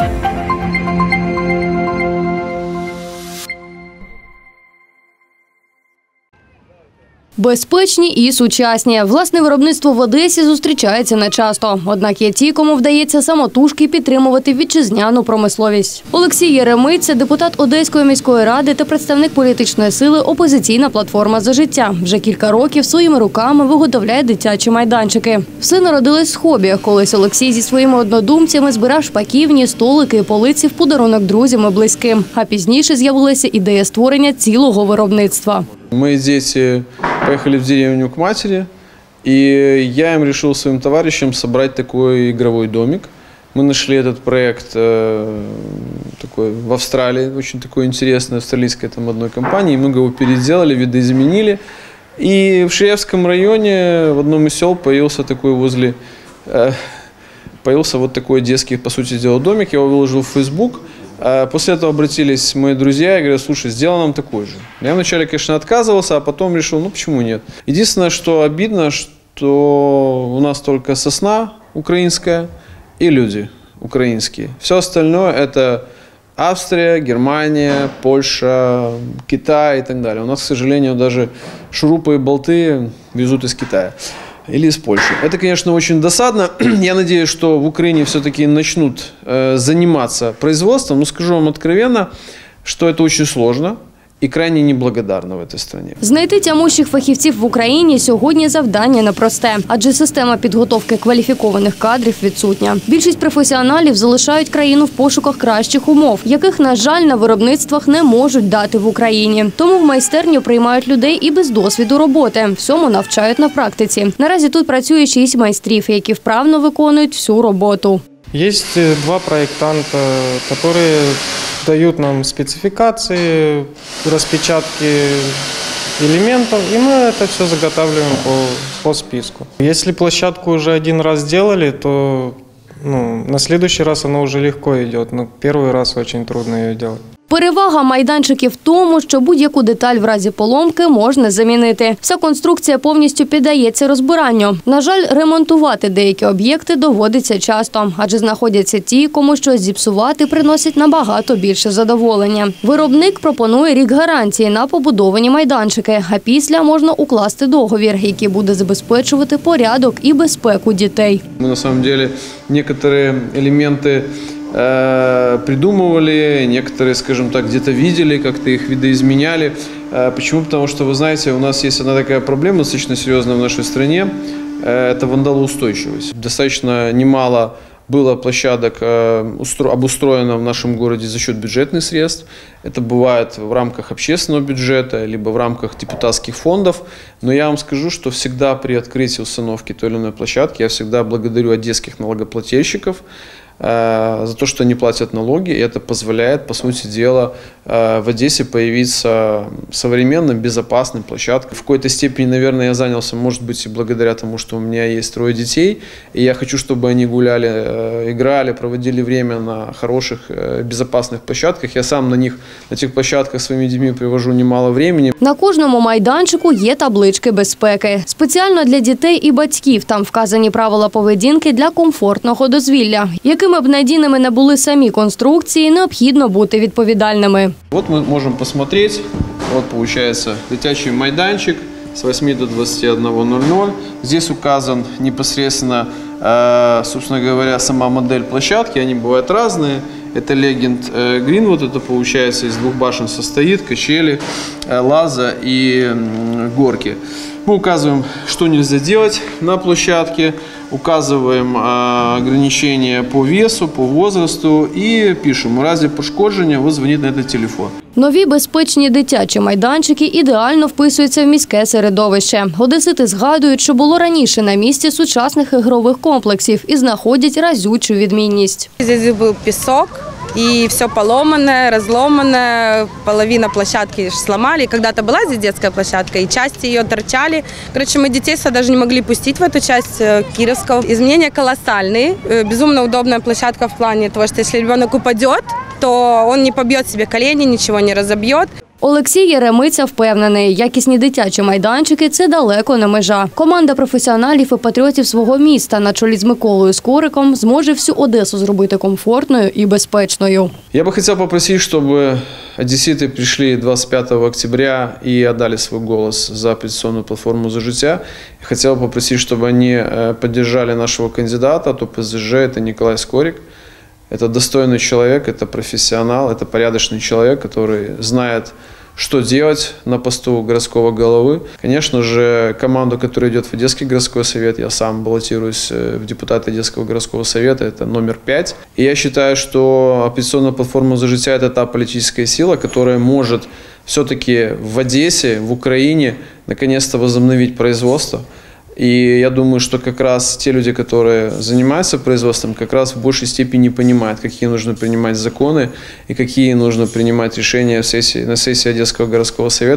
Thank you. Безпечні і сучасні. Власне виробництво в Одесі зустрічається нечасто. Однак є ті, кому вдається самотужки підтримувати вітчизняну промисловість. Олексій це депутат Одеської міської ради та представник політичної сили Опозиційна платформа за життя. Вже кілька років своїми руками виготовляє дитячі майданчики. Все народилось з хобі. Колись Олексій зі своїми однодумцями збирав шпаківні, столики і полиці в подарунок друзям і близьким. А пізніше з'явилася ідея створення цілого виробництва. Мои дети поехали в деревню к матери, и я им решил своим товарищам собрать такой игровой домик. Мы нашли этот проект э, такой в Австралии, очень такой интересный, австралийской там одной компании. Много его переделали, видоизменили. И в Шиевском районе в одном из сел появился такой возле... э, появился вот такой детский, по сути дела, домик. Я его выложил в Facebook. А После этого обратились мои друзья и говорят, слушай, сделай нам такой же. Я вначале, конечно, отказывался, а потом решил, ну почему нет. Единственное, что обидно, что у нас только сосна украинская и люди украинские. Все остальное это Австрия, Германия, Польша, Китай и так далее. У нас, к сожалению, даже шурупы и болты везут из Китая или из Польши. Это, конечно, очень досадно. Я надеюсь, что в Украине все-таки начнут э, заниматься производством. Но скажу вам откровенно, что это очень сложно и крайне неблагодарно в этой стране. Знайти тямущих фахівців в Україні сьогодні завдання непросте, адже система підготовки кваліфікованих кадрів відсутня. Більшість професіоналів залишають країну в пошуках кращих умов, яких, на жаль, на виробництвах не можуть дати в Україні. Тому в майстерню приймають людей і без досвіду роботи. Всьому навчають на практиці. Наразі тут працює шість майстрів, які вправно виконують всю роботу. Есть э, два проектанта, которые дают нам спецификации, распечатки элементов, и мы это все заготавливаем по, по списку. Если площадку уже один раз сделали, то ну, на следующий раз она уже легко идет, но первый раз очень трудно ее делать. Перевага майданчиків в тому, що будь-яку деталь в разі поломки можна замінити. Вся конструкція повністю піддається розбиранню. На жаль, ремонтувати деякі об'єкти доводиться часто, адже знаходяться ті, кому щось зіпсувати приносить набагато більше задоволення. Виробник пропонує рік гарантії на побудовані майданчики, а після можна укласти договір, який буде забезпечувати порядок і безпеку дітей. Мы на самом деле некоторые элементы э, придумывали, некоторые, скажем так, где-то видели, как-то их видоизменяли. Э, почему? Потому что, вы знаете, у нас есть одна такая проблема достаточно серьезная в нашей стране. Э, это вандалоустойчивость. Достаточно немало было площадок э, устро- обустроено в нашем городе за счет бюджетных средств. Это бывает в рамках общественного бюджета, либо в рамках депутатских фондов. Но я вам скажу, что всегда при открытии установки той или иной площадки я всегда благодарю одесских налогоплательщиков э, за то, что они платят налоги, и это позволяет, по сути дела, э, в Одессе появиться современной, безопасной площадкой. В какой-то степени, наверное, я занялся, может быть, и благодаря тому, что у меня есть трое детей, и я хочу, чтобы они гуляли, э, играли, проводили время на хороших, э, безопасных площадках. Я сам на них, на этих площадках своими детьми привожу немало времени. На кожному майданчику є таблички безпеки. Спеціально для дітей і батьків там вказані правила поведінки для комфортного дозвілля. Якими б надійними не були самі конструкції, необхідно бути відповідальними. Вот мы можем посмотреть. Вот получается летящий майданчик с 8 до 21.00. Здесь указан непосредственно, э, собственно говоря, сама модель площадки. Они бывают разные. Это Legend э, Green, вот это получается из двух башен состоит, качели, э, лаза и м, горки. Мы указываем, что нельзя делать на площадке, указываем э, ограничения по весу, по возрасту и пишем, у разі пошкодження ви дзвоніть на этот телефон. Нові безпечні дитячі майданчики ідеально вписуються в міське середовище. Одесити згадують, що було раніше на місці сучасних ігрових комплексів і знаходять разючу відмінність. Здесь был песок, И все поломанное, разломанное, половина площадки сломали. Когда-то была здесь детская площадка, и части ее торчали. Короче, мы детей сюда даже не могли пустить в эту часть э, Кировского. Изменения колоссальные. Э, Безумно удобная площадка в плане того, что если ребенок упадет, то он не побьет себе колени, ничего не разобьет. Олексій Єремиця впевнений, якісні дитячі майданчики це далеко не межа. Команда професіоналів і патріотів свого міста на чолі з Миколою Скориком зможе всю Одесу зробити комфортною і безпечною. Я бы хотел попросить, чтобы одесситы пришли 25 октября и отдали свой голос за оппозиционную платформу «За життя». Я хотел бы попросить, чтобы они э, поддержали нашего кандидата, то ПЗЖ, это Николай Скорик. Это достойный человек, это профессионал, это порядочный человек, который знает, что делать на посту городского головы. Конечно же, команду, которая идет в Одесский городской совет, я сам баллотируюсь э, в депутаты Одесского городского совета, это номер пять. И я считаю, что оппозиционная платформа «За життя» – это та политическая сила, которая может все-таки в Одессе, в Украине наконец-то возобновить производство. И я думаю, что как раз те люди, которые занимаются производством, как раз в большей степени понимают, какие нужно принимать законы и какие нужно принимать решения в сессии, на сессии Одесского городского совета.